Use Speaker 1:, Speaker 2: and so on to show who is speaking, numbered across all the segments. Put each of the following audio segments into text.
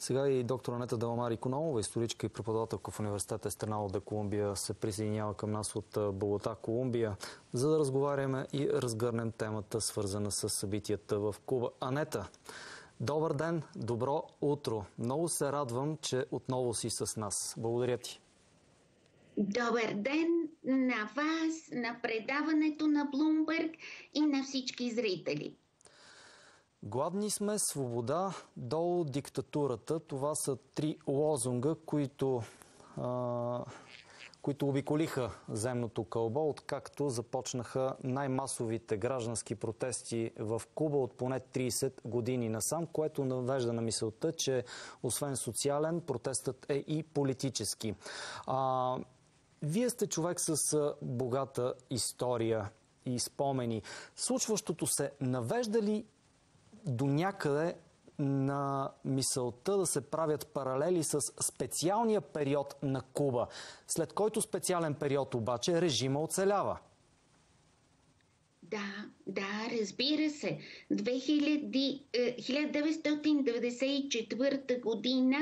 Speaker 1: Сега и доктор Анета Даламар Икономова, историчка и преподавателка в университета Страна де Колумбия, се присъединява към нас от Болота, Колумбия, за да разговаряме и разгърнем темата, свързана с събитията в Куба. Анета, добър ден, добро утро. Много се радвам, че отново си с нас. Благодаря ти.
Speaker 2: Добър ден на вас, на предаването на Блумбърг и на всички зрители.
Speaker 1: Гладни сме, свобода, долу диктатурата. Това са три лозунга, които, а, които обиколиха земното кълбо, откакто започнаха най-масовите граждански протести в Куба от поне 30 години насам, което навежда на мисълта, че освен социален, протестът е и политически. А, вие сте човек с богата история и спомени. Случващото се навежда ли до някъде на мисълта да се правят паралели с специалния период на Куба, след който специален период обаче режима оцелява.
Speaker 2: Да, да, разбира се. 2000, 1994 е, година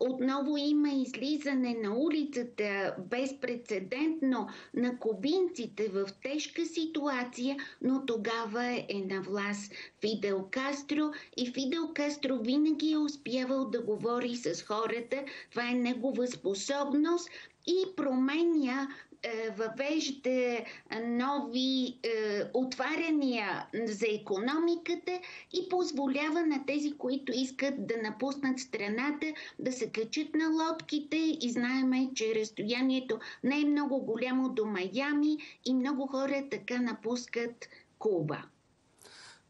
Speaker 2: отново има излизане на улицата безпредседентно на кубинците в тежка ситуация, но тогава е на власт Фидел Кастро и Фидел Кастро винаги е успявал да говори с хората. Това е негова способност и променя е, въвежда нови е, отваряния за економиката и позволява на тези, които искат да напуснат страната, да се качат на лодките и знаеме, че разстоянието не е много голямо до Майами и много хора така напускат Куба.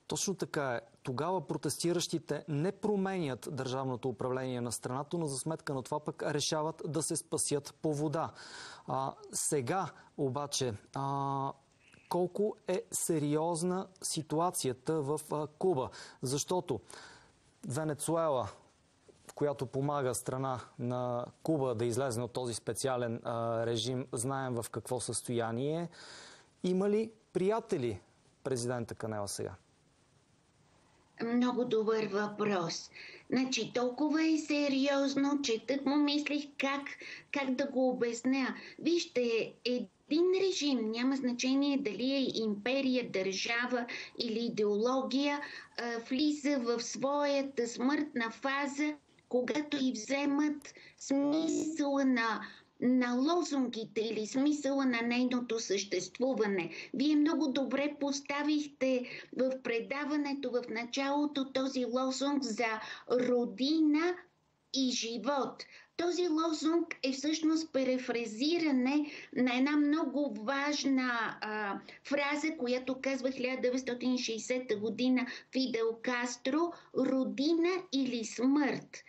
Speaker 1: Точно така е. Тогава протестиращите не променят държавното управление на страната, но за сметка на това пък решават да се спасят по вода. А, сега обаче а, колко е сериозна ситуацията в а, Куба, защото Венецуела, която помага страна на Куба да излезе от този специален а, режим, знаем в какво състояние. Има ли приятели президента Канела сега?
Speaker 2: Много добър въпрос. Значи, толкова е сериозно, че тък му мислих как, как да го обясня. Вижте, един режим, няма значение дали е империя, държава или идеология, влиза в своята смъртна фаза, когато и вземат смисъла на на лозунгите или смисъла на нейното съществуване. Вие много добре поставихте в предаването в началото този лозунг за родина и живот. Този лозунг е всъщност перефразиране на една много важна а, фраза, която казва 1960 година Фидел Кастро родина или смърт.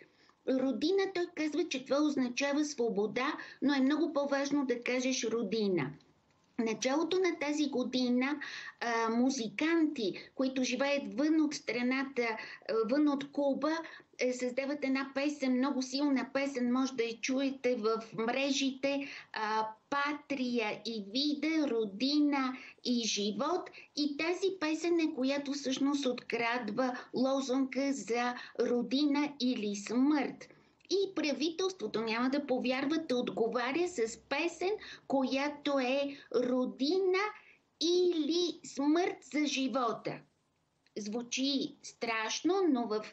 Speaker 2: Родина, той казва, че това означава свобода, но е много по-важно да кажеш родина. Началото на тази година а, музиканти, които живеят вън от страната, вън от Куба, е, създават една песен, много силна песен, може да я чуете в мрежите а, Патрия и Вида, Родина и Живот. И тази песен е, която всъщност открадва лозунка за Родина или смърт. И правителството, няма да повярвате, отговаря с песен, която е Родина или смърт за живота звучи страшно, но в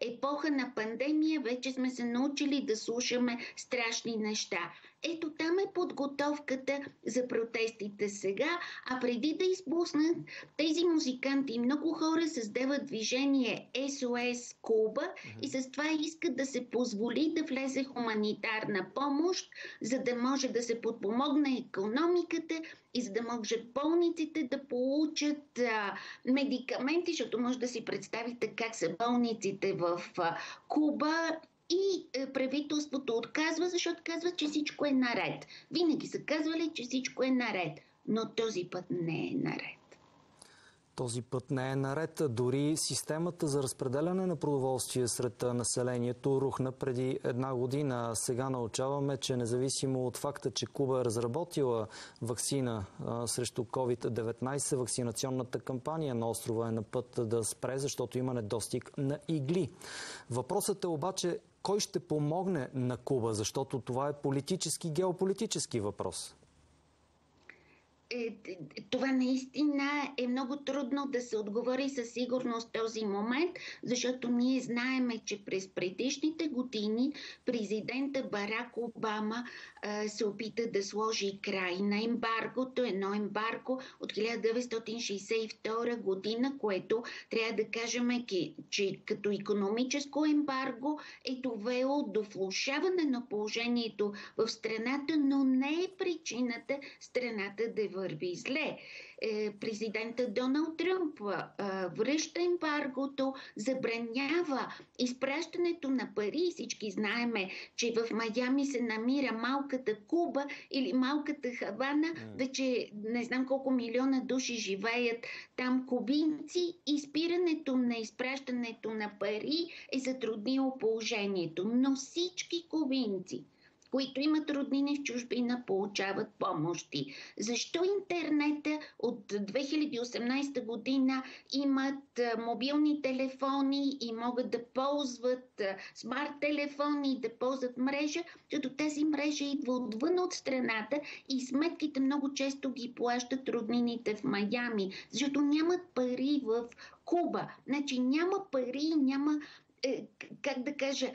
Speaker 2: епоха на пандемия вече сме се научили да слушаме страшни неща. Ето там е подготовката за протестите сега, а преди да изпуснат тези музиканти, много хора създават движение SOS Куба mm-hmm. и с това искат да се позволи да влезе хуманитарна помощ, за да може да се подпомогне економиката и за да може болниците да получат а, медикаменти, защото може да си представите как са болниците в а, Куба и е, правителството отказва, защото казва, че всичко е наред. Винаги са казвали, че всичко е наред, но този път не е наред.
Speaker 1: този път не е наред. Дори системата за разпределяне на продоволствие сред населението рухна преди една година. Сега научаваме, че независимо от факта, че Куба е разработила вакцина срещу COVID-19, вакцинационната кампания на острова е на път да спре, защото има недостиг на игли. Въпросът е обаче кой ще помогне на Куба, защото това е политически, геополитически въпрос.
Speaker 2: Е, това наистина е много трудно да се отговори със сигурност този момент, защото ние знаеме, че през предишните години президента Барак Обама се опита да сложи край на ембаргото, едно ембарго от 1962 година, което трябва да кажем, че като економическо ембарго е довело до влушаване на положението в страната, но не е причината страната да върви зле. Е, президента Доналд Тръмп връща ембаргото, забранява изпращането на пари. Всички знаеме, че в Майами се намира малката Куба или малката Хавана. Вече не знам колко милиона души живеят там кубинци и спирането на изпращането на пари е затруднило положението. Но всички кубинци които имат роднини в чужбина, получават помощи. Защо интернета от 2018 година имат мобилни телефони и могат да ползват смарт телефони, да ползват мрежа, защото тази мрежа идва отвън от страната и сметките много често ги плащат роднините в Майами, защото нямат пари в Куба. Значи няма пари, няма, е, как да кажа,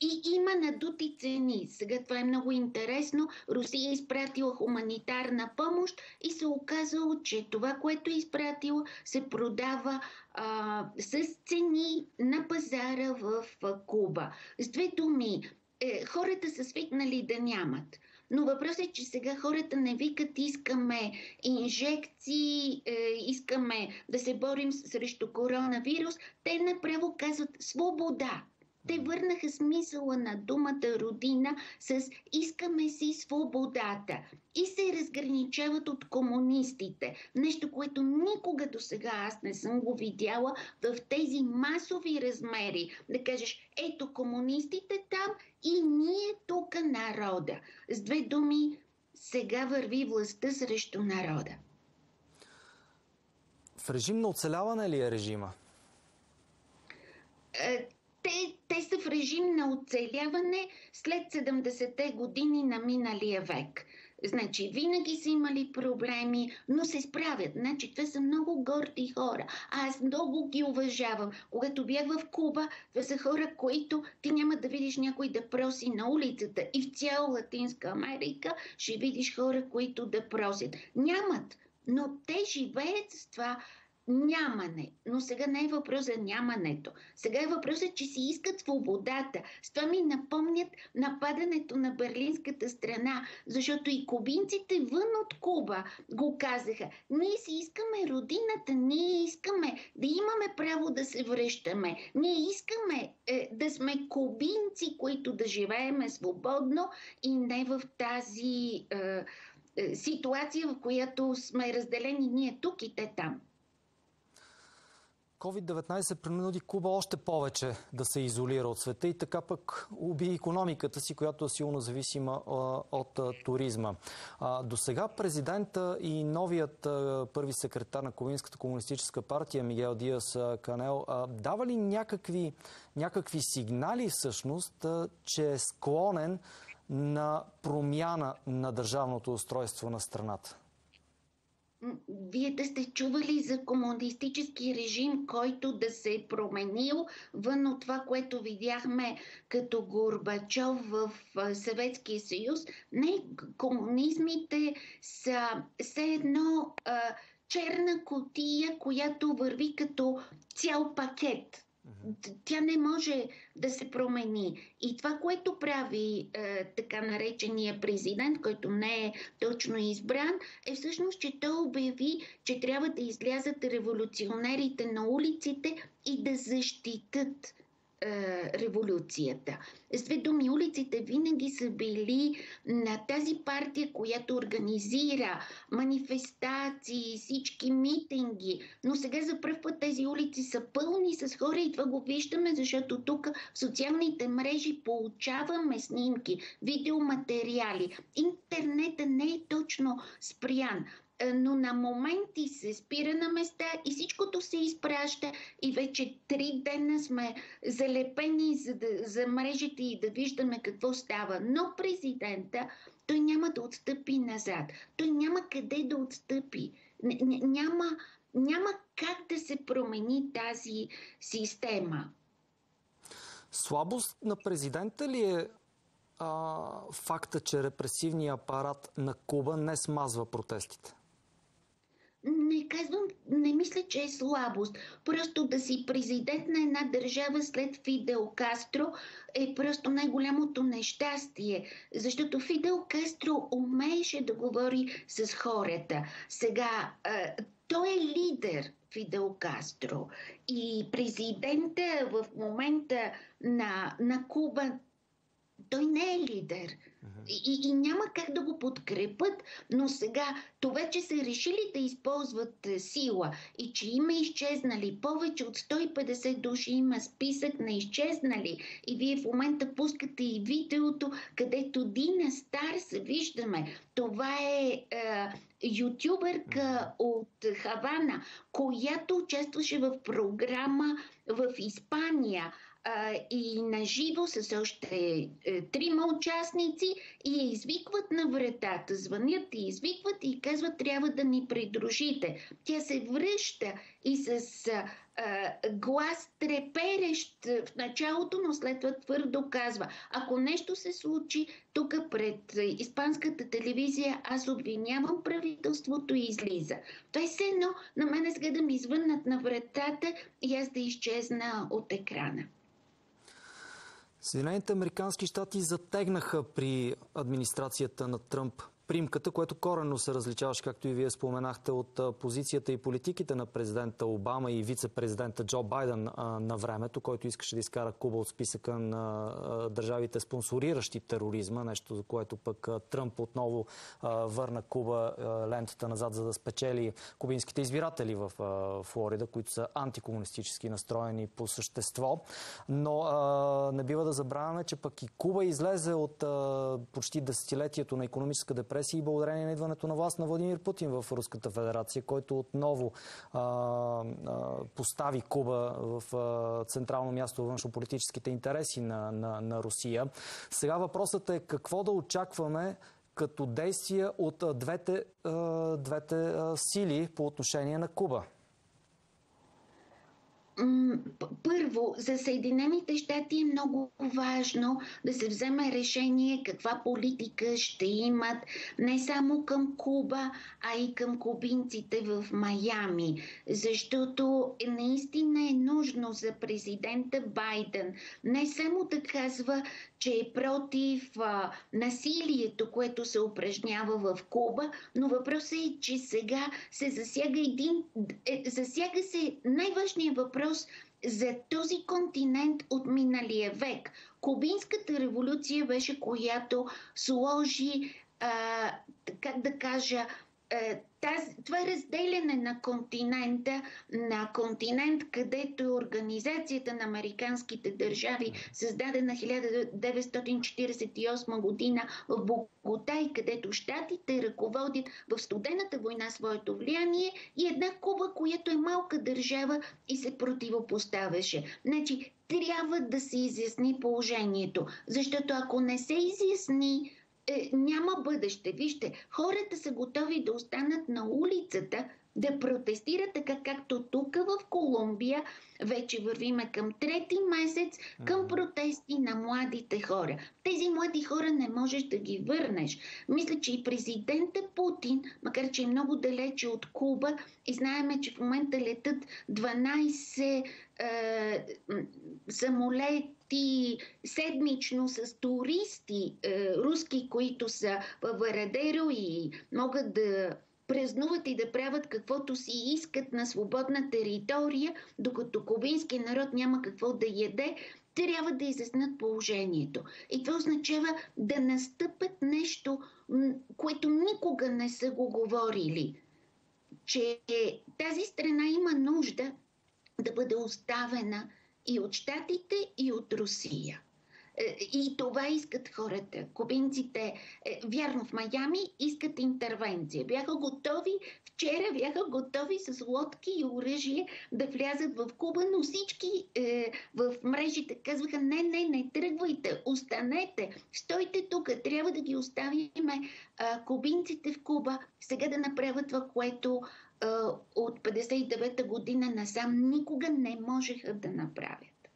Speaker 2: и има надути цени. Сега това е много интересно. Русия е изпратила хуманитарна помощ и се оказало, че това, което е изпратила, се продава а, с цени на пазара в Куба. С две думи, е, хората са свикнали да нямат. Но въпросът е, че сега хората не викат искаме инжекции, е, искаме да се борим срещу коронавирус. Те направо казват свобода. Те върнаха смисъла на думата родина с искаме си свободата и се разграничават от комунистите. Нещо, което никога до сега аз не съм го видяла в тези масови размери. Да кажеш, ето комунистите там и ние тук народа. С две думи, сега върви властта срещу народа.
Speaker 1: В режим на оцеляване ли е режима?
Speaker 2: Е, те, те са в режим на оцеляване след 70-те години на миналия век. Значи, винаги са имали проблеми, но се справят. Значи, това са много горди хора. Аз много ги уважавам. Когато бях в Куба, това са хора, които ти няма да видиш някой да проси на улицата. И в цяла Латинска Америка ще видиш хора, които да просят. Нямат. Но те живеят с това нямане. Но сега не е въпрос за нямането. Сега е въпросът, че си искат свободата. С това ми напомнят нападането на Берлинската страна, защото и кубинците вън от Куба го казаха. Ние си искаме родината, ние искаме да имаме право да се връщаме. Ние искаме е, да сме кубинци, които да живееме свободно и не в тази е, е, ситуация, в която сме разделени ние тук и те там.
Speaker 1: COVID-19 принуди Куба още повече да се изолира от света и така пък уби економиката си, която е силно зависима от туризма. До сега президента и новият първи секретар на Кубинската комунистическа партия Мигел Диас Канел дава ли някакви, някакви сигнали всъщност, че е склонен на промяна на държавното устройство на страната?
Speaker 2: Вие да сте чували за комунистически режим, който да се е променил вън от това, което видяхме като Горбачов в Съветския съюз. Не, комунизмите са все едно а, черна котия, която върви като цял пакет. Тя не може да се промени. И това, което прави е, така наречения президент, който не е точно избран, е всъщност, че той обяви, че трябва да излязат революционерите на улиците и да защитат революцията. С две думи, улиците винаги са били на тази партия, която организира манифестации, всички митинги. Но сега за първ път тези улици са пълни с хора и това го виждаме, защото тук в социалните мрежи получаваме снимки, видеоматериали. Интернета не е точно спрян. Е, но на моменти се спира на места и всичкото се изпраща и вече три дена сме залепени за, да, за мрежите и да виждаме какво става. Но президента, той няма да отстъпи назад. Той няма къде да отстъпи. Няма, няма как да се промени тази система.
Speaker 1: Слабост на президента ли е а, факта, че репресивният апарат на Куба не смазва протестите?
Speaker 2: Не казвам, не мисля, че е слабост. Просто да си президент на една държава след Фидел Кастро е просто най-голямото нещастие. Защото Фидел Кастро умееше да говори с хората. Сега, той е лидер, Фидел Кастро. И президента в момента на, на Куба, той не е лидер. И, и няма как да го подкрепят, но сега това, че са решили да използват е, сила. И че има изчезнали повече от 150 души, има списък на изчезнали. И вие в момента пускате и видеото, където Дина Старс виждаме. Това е, е ютубърка от Хавана, която участваше в програма в Испания и на живо с още е, трима участници и извикват на вратата. Звънят и извикват и казват трябва да ни придружите. Тя се връща и с а, глас треперещ в началото, но след това твърдо казва ако нещо се случи тук пред испанската телевизия, аз обвинявам правителството и излиза. Той се едно на мене сега да ми звъннат на вратата и аз да изчезна от екрана.
Speaker 1: Съединените американски щати затегнаха при администрацията на Тръмп примката, което коренно се различаваше, както и вие споменахте, от позицията и политиките на президента Обама и вице-президента Джо Байден на времето, който искаше да изкара Куба от списъка на държавите спонсориращи тероризма, нещо за което пък Тръмп отново върна Куба лентата назад, за да спечели кубинските избиратели в Флорида, които са антикомунистически настроени по същество. Но не бива да забравяме, че пък и Куба излезе от почти десетилетието на економическа депресия репресии благодарение на идването на власт на Владимир Путин в Руската федерация, който отново а, а, постави Куба в а, централно място в външополитическите интереси на, на, на Русия. Сега въпросът е какво да очакваме като действия от двете, двете сили по отношение на Куба.
Speaker 2: Първо, за Съединените щати е много важно да се вземе решение каква политика ще имат не само към Куба, а и към кубинците в Майами. Защото наистина е нужно за президента Байден не само да казва, че е против а, насилието, което се упражнява в Куба, но въпросът е, че сега се засяга един. Е, засяга се най-важният въпрос за този континент от миналия век. Кубинската революция беше, която сложи, а, как да кажа, Таз, това е разделяне на континента на континент, където е Организацията на американските държави, създадена 1948 година в Богота и където щатите ръководят в студената война своето влияние и една Куба, която е малка държава и се противопоставяше. Значи, трябва да се изясни положението, защото ако не се изясни, е, няма бъдеще. Вижте, хората са готови да останат на улицата, да протестират така както тук в Колумбия вече вървиме към трети месец към протести на младите хора. Тези млади хора не можеш да ги върнеш. Мисля, че и президента Путин, макар че е много далече от Куба и знаеме, че в момента летат 12 е, самолети седмично с туристи е, руски, които са в Варадеро и могат да празнуват и да правят каквото си искат на свободна територия, докато кубински народ няма какво да яде. трябва да изяснат положението. И това означава да настъпят нещо, което никога не са го говорили. Че тази страна има нужда да бъде оставена и от Штатите, и от Русия. Е, и това искат хората. Кубинците, е, вярно, в Майами искат интервенция. Бяха готови, вчера бяха готови с лодки и оръжие да влязат в Куба, но всички е, в мрежите казваха, не, не, не, тръгвайте, останете, стойте тук, трябва да ги оставиме е, кубинците в Куба, сега да направят това, което е, от 59-та година насам никога не можеха да направят.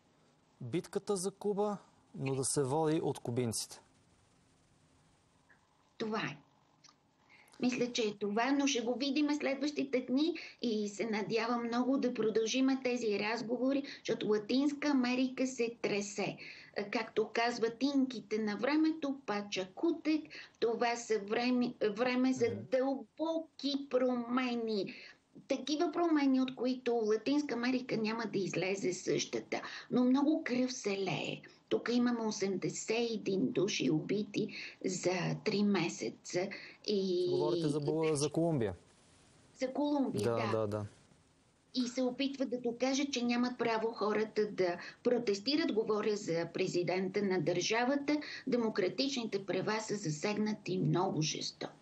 Speaker 1: Битката за Куба но да се води от кубинците.
Speaker 2: Това е. Мисля, че е това, но ще го видим следващите дни и се надявам много да продължим тези разговори, защото Латинска Америка се тресе. Както казват инките на времето, Пача Кутек, това са време, време за дълбоки промени такива промени, от които Латинска Америка няма да излезе същата, но много кръв се лее. Тук имаме 81 души убити за 3 месеца. И...
Speaker 1: Говорите за, за Колумбия.
Speaker 2: За Колумбия, да.
Speaker 1: Да, да, да.
Speaker 2: И се опитват да докажат, че нямат право хората да протестират. Говоря за президента на държавата. Демократичните права са засегнати много жестоко.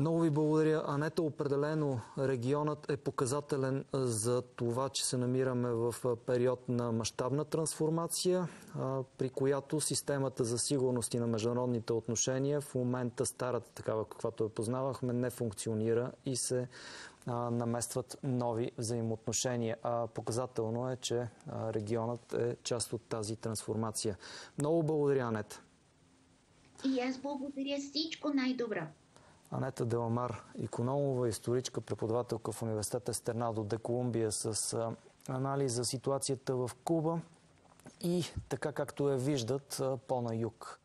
Speaker 1: Много ви благодаря. Анета, определено регионът е показателен за това, че се намираме в период на мащабна трансформация, при която системата за сигурност и на международните отношения в момента старата такава, каквато я познавахме, не функционира и се наместват нови взаимоотношения. А показателно е, че регионът е част от тази трансформация. Много благодаря, Анета.
Speaker 2: И аз благодаря всичко най-добро.
Speaker 1: Анета Деламар, економова, историчка, преподавателка в университета Стернадо де Колумбия с анализ за ситуацията в Куба и така както я виждат по-на юг.